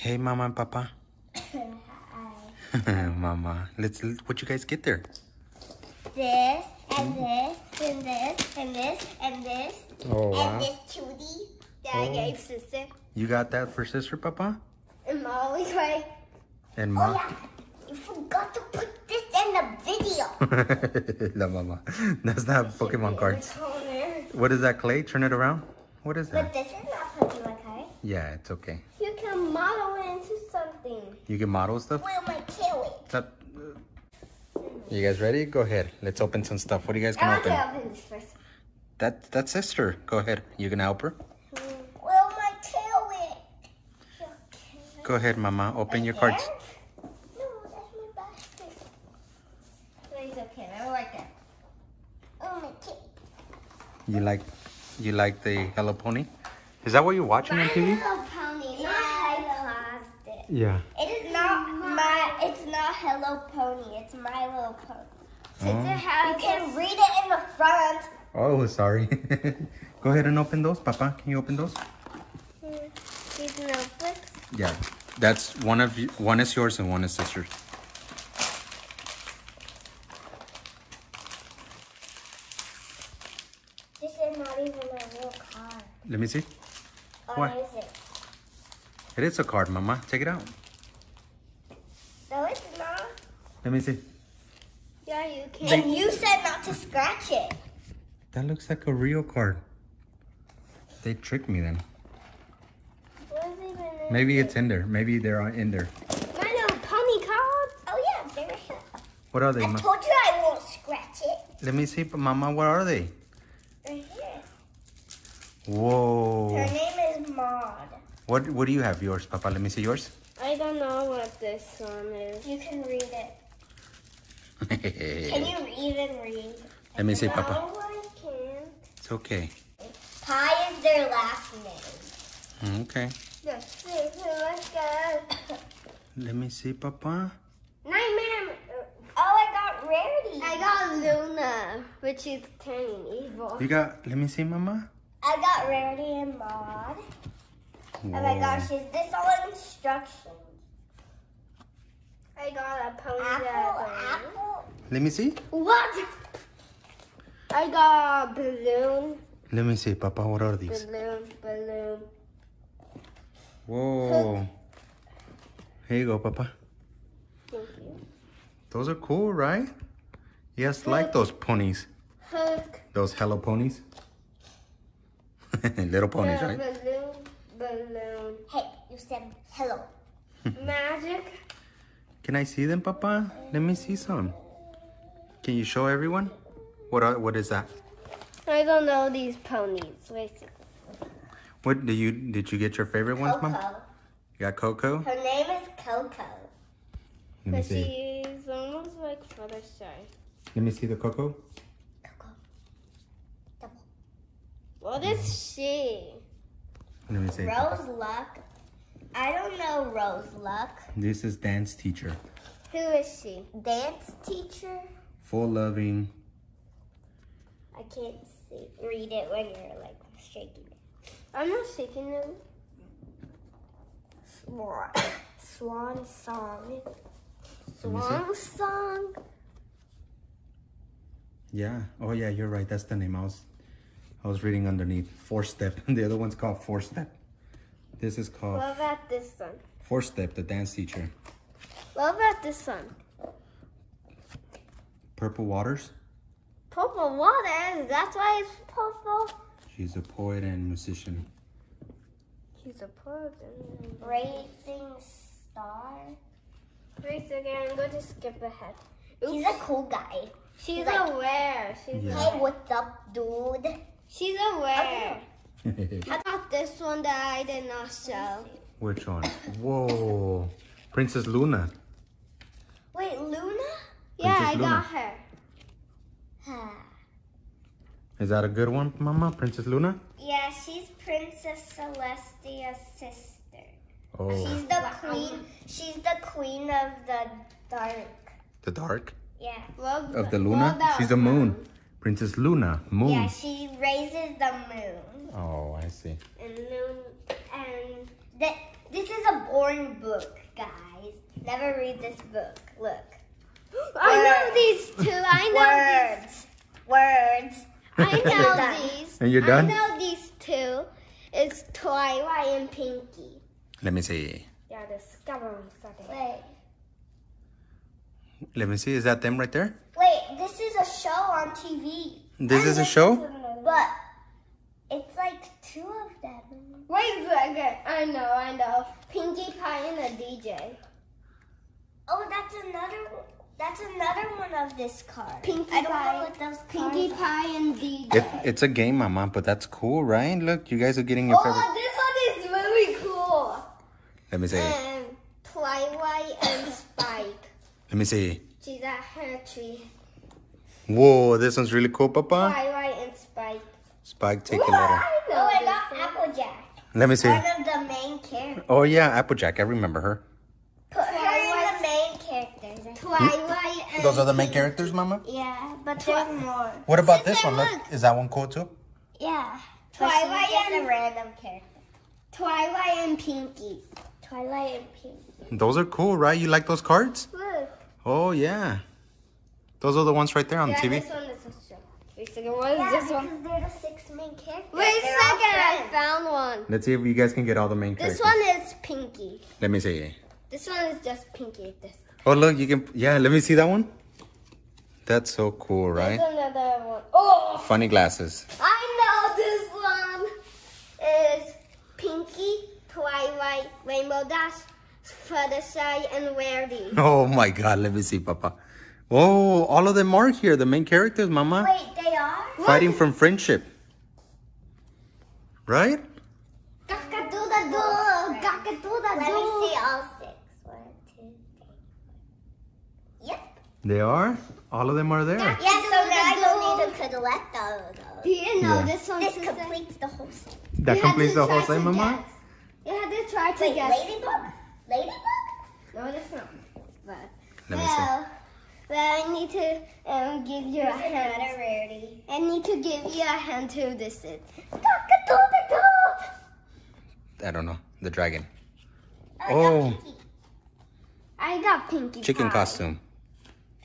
Hey, Mama and Papa. Hi. Mama, let's. What you guys get there? This and this and this and this and this Oh and this cutie that I Oh. gave sister You got that for sister, Papa? and Molly right. And Oh Mom. yeah, you forgot to put this in the video. La Mama. That's not Pokemon cards. What is that, Clay? Turn it around. What is that? But this is not Pokemon card. Yeah, it's okay. You can model it into something. You can model stuff. Will my kill it? That- You guys ready? Go ahead. Let's open some stuff. What do you guys I gonna want to open? open this first. That that's sister. Go ahead. You gonna help her? Will my kill it? Go ahead, Mama. Open your cards. No, that's my basket. Please, okay, I don't like that. Oh my kid. You like you like the Hello Pony? Is that what you're watching on TV? Hello pony, not I paused it. Yeah. It is not my. It's not Hello Pony. It's My Little Pony. Since oh. it has, you can read it in the front. Oh, sorry. Go ahead and open those, Papa. Can you open those? These notebooks. Yeah. That's one of you. One is yours and one is sister's. This is not even a real car. Let me see. Oh, or What? is it? It is a card, Mama. Take it out. No, it's not. Let me see. Yeah, you can. And you said not to scratch it. That looks like a real card. They tricked me then. What is Maybe it's in there. Maybe they're in there. My Little Pony cards. Oh yeah, there's. What are they, I Ma? told you I won't scratch it. Let me see, Mama. What are they? Right here. Whoa. Her name is Maud. What What do you have? Yours, Papa. Let me see yours. I don't know what this one is. You can read it. Can you even read? Let me see, No, Papa. I can't. It's okay. Pie is their last name. Mm, Okay. Let's see who let's go. Let me see, Papa. Nightmare. Oh, I got Rarity. I got Luna, which is turning evil. You got. Let me see, Mama. I got Rarity and Maud. Oh my gosh, is this all instructions? I got a pony. Apple, that- apple. Let me see. What? I got a balloon, Let me see, Papa. What are these? balloon, balloon. Whoa. Here you go, Papa. Thank you. Those are cool, right? Yes, like those ponies. Hook. Those Hello ponies. Little ponies, right? Balloon, balloon. Hey, you said hello. Magic. Can I see them, Papa? Let me see some. Can you show everyone? What are, what is that? I don't know these ponies. Basically. What did you did you get your favorite ones, Mom? Coco. You got Coco? Her name is Coco. Let me But see. she's almost like Fluttershy. Let me see the Coco. Coco. Double. What is she? Let me see. Rose Luck. I don't know Roseluck. This is dance teacher. Who is she? Dance teacher. Full loving. I can't see. Read it when you're like shaking it. I'm not shaking them. Swan. Swan song. Let me see. Swan song. Yeah. Oh yeah, you're right. That's the name. I was I was reading underneath. Four step. The other one's called four step. This is called What about this one? four step, the dance teacher. What about this one? Purple Waters. Purple Waters? That's why it's purple. She's a poet and musician. She's a person. Racing star. Race again. I'm going to skip ahead. He's a cool guy. She's like- aware. She's Yeah. Hey, what's up, dude? she's aware. I got this one that I did not show. Which one? Whoa. Princess Luna. Wait, Luna? Yeah, I Luna. got her. Is that a good one, Mama? Princess Luna? Yeah, she's Princess Celestia's sister. Oh, She's the queen. She's the queen of the dark. the dark Yeah. Love of the Luna. She's the moon. Princess Luna, moon. Yeah, she raises the moon. Oh, I see. And noon and That this is a boring book, guys. Never read this book. Look. I know these two. I know Words. Words. these. I know these. And you're done? I know these two. It's Twilight and Pinkie. Let me see. Yeah, the stubborn. Wait. Let me see. Is that them right there? Wait, this is a show on TV. This is a show? But it's like two of them. Wait a second. I know, I know. Pinkie Pie and a DJ. Oh, that's another. That's another one of this card. Pinkie I don't Pie. know what those Pinkie cards are. Pie and DJ. It, it's a game, Mama, but that's cool, right? Look, you guys are getting your oh, favorite. Oh, this one is really cool. Let me see. And Twilight and Spike. Let me see. She's at her tree. Whoa, this one's really cool, Papa. Twilight and Spike. Spike, take a letter. Oh, I got. Applejack. Let me see. One of the main characters. Oh yeah, Applejack. I remember her. Put her in the main characters. Twilight and Those are the main characters, Mama. Yeah, but there's more. What about this Sister, one? Look, look. is that one cool too? Yeah. Twilight Twilight and- a random character. Twilight and Pinkie. Twilight and Pink. Those are cool, right? You like those cards? Look. Oh yeah. Those are the ones right there on Yeah, TV. this one is a show. Wait a second, what is Yeah, this one? because they're the six main characters. Wait a second, I found one. Let's see if you guys can get all the main This characters. This one is Pinkie. Let me see. This one is just Pinkie. This. Oh look, you can. Yeah, let me see that one. That's so cool, right? There's another one. Oh, Funny glasses. I know this one is Pinkie, Twilight, Rainbow Dash, Fluttershy, and Rarity. Oh my God, let me see, Papa. Oh, all of them are here. The main characters, Mama. Wait, they are? Fighting from friendship. Right? Cock-a-doodle-doo, Let cock-a-doodle-doo. me see all six. One, two, three. Yep. They are. All of them are there. Yeah, so now I don't need to collect all of those. Do you know Yeah. this one? This completes the whole set. That You completes the whole try thing, to Mama. guess. You had to try to Wait, guess. Ladybug? Ladybug? No, that's not. But Let me see. well, well, I need to um, give you a Here's hand. another rarity. I need to give you a hand who this is. Cock-a-doodle-doo. I don't know. The dragon. I got Oh. Pinkie. I got Pinkie Chicken Pie. costume.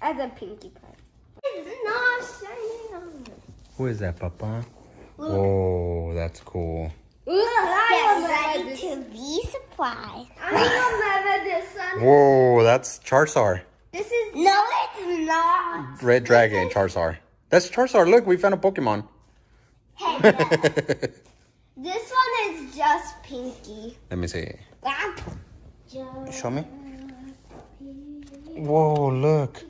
I got Pinkie Pie. It's not shining on me. Who is that, Papa? Whoa, oh, that's cool. Ooh, I Get remember ready to be surprised. I remember this one. Whoa, that's Charizard. This is No, it's not. Red Dragon, Charizard. That's Charizard. Look, we found a Pokemon. Hey, no. this one is just Pinkie. Let me see. Show me. Whoa, look.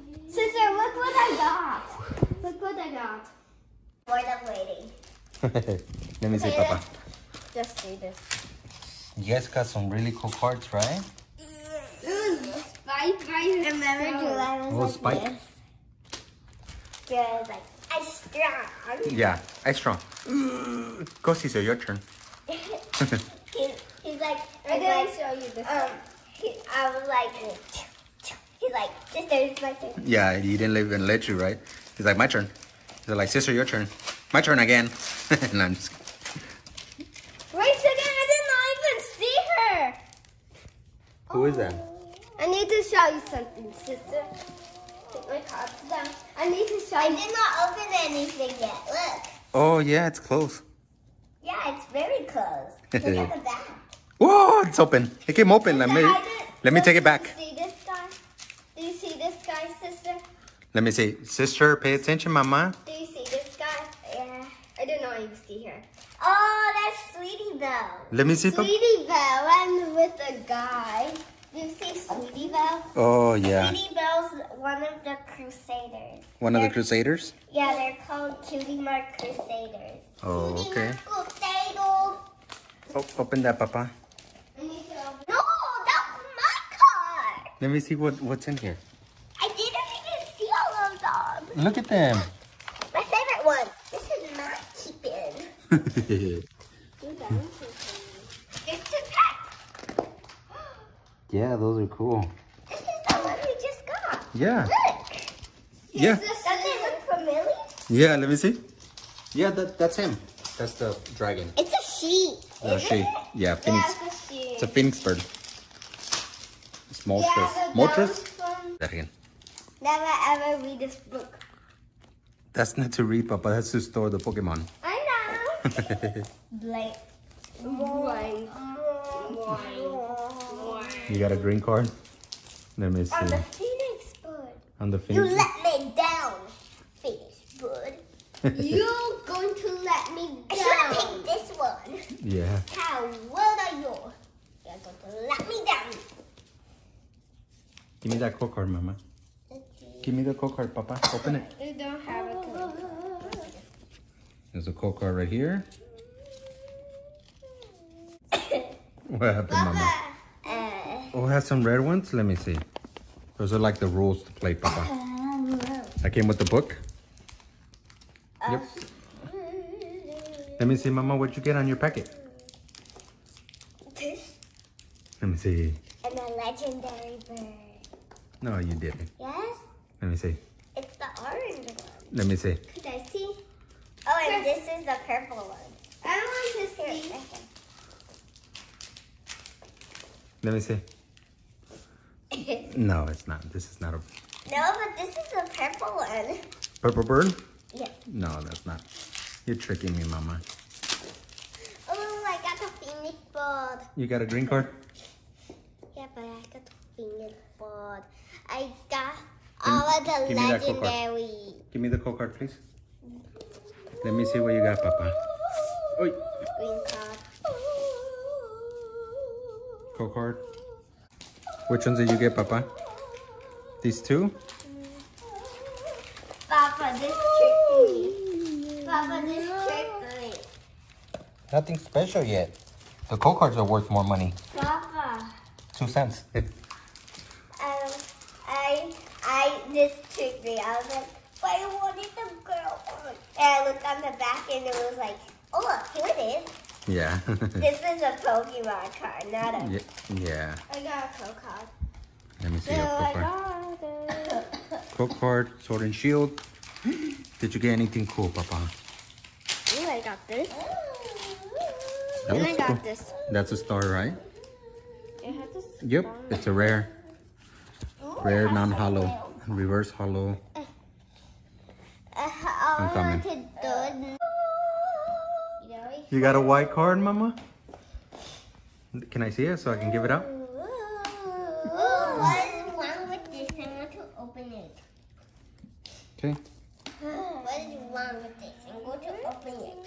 Sister, look what I got. Look what I got. More than waiting. Let me see, Papa. Just see this. You guys got some really cool cards, right? Ooh, Spike right Remember July was Oh, like Spike. this? Yeah, like, I'm strong. Yeah, ice strong. Go, Caesar, your turn. he, he's like, I'm gonna show you this. um, he, I was like, he's like, sister, it's my turn. Yeah, he didn't even let you, right? He's like, my turn. He's like, sister, your turn. My turn again. and I'm just, Wait a second, I did not even see her. who is that? Oh. I need to show you something, sister. Take my cards down. I need to show I you. did not open anything yet. Look. Oh, yeah, it's close. Yeah, it's very close. Look at the back. Whoa, it's open. It came open. Let me, Sister, I didn't- let me take it do back. you see this guy? Do you see this guy, sister? Let me see. Sister, pay attention, mama. Do you see this guy? Yeah. I don't know if you see her. Oh, that's Sweetie Belle. Let me see. Sweetie Belle and with a guy. Do you see Sweetie Belle? Oh, yeah. Sweetie Belle's one of the Crusaders. One of the Crusaders? Yeah, they're called Cutie Mark Crusaders. Oh, Cutie okay. Mark Crusaders. Oh, open that, Papa. I need to open. No, that's my card. Let me see what, what's in here. I didn't even see all of them. Look at them. My favorite one. This is not keeping. There's two packs. yeah, those are cool. This is the one we just got. Yeah. Look. Yeah. Does it look familiar? Yeah, let me see. Yeah, that, that's him. That's the dragon. It's a sheep. Uh, isn't she, it? yeah, phoenix. That's a It's a phoenix bird. Moltres. Yeah, Moltres? that was from- That again. Never ever read this book. That's not to read, Papa. That's to store the Pokemon. I know. Blank. One. you got a green card? Let me see. On the Phoenix bird. On the You let me down, Phoenix bird. You're going to let me down. I should have picked this one. yeah. How well are you? You're going to let me down. Give me that code card, Mama. Give me the code card, Papa. Open it. You don't have a code. There's a code card right here. What happened, Mama? Uh, Oh, it has some red ones? Let me see. Those are like the rules to play, Papa. I came with the book. Yep. Let me see, Mama, what'd you get on your packet. this Let me see. and a legendary bird. No, you didn't. Yes? Let me see. It's the orange one. Let me see. Could I see? Oh, and this is the purple one. I want to see. okay. Let me see. No, it's not. This is not a no, but this is the purple one. purple bird. Yes. No, that's not. You're tricking me, Mama. Oh, I got the phoenix bird. You got a green card? Yeah, but I got the phoenix bird. I got all of the give me oh, that cocoa. legendary. Give me the card, please. Let me see what you got, Papa. Oi. Green card. Which ones did you get, Papa? These two? Papa, this tricked me. Papa, this tricked me. Nothing special yet. The code cards are worth more money. Papa, Two cents. um, I, I, this tricked. I was like, but I wanted the girl one. And I looked on the back and it was like, oh look, here it is. yeah. This is a Pokemon card, not a. yeah. Yeah. I got a code card. Let me see So your I code card. got it. Code card, sword and shield. Did you get anything cool, Papa? Ooh, I got this. That And I got cool. this. That's a star, right? It has this. Yep. It's a rare. Rare non-holo. Reverse holo. I'm coming. to do it. You got a white card, Mama? Can I see it so I can give it out? What is wrong with this? I want to open it. Okay. What is wrong with this? I'm going to open it.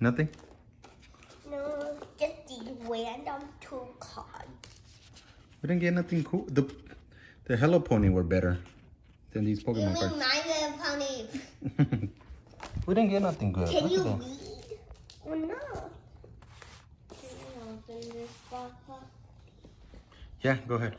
Nothing? No, just these random two cards. We didn't get nothing cool. The the Hello Pony were better than these You Pokemon mean cards. my little pony? we didn't get nothing good. Can Look you read? Or no? Can you open this, Papa? Yeah, go ahead.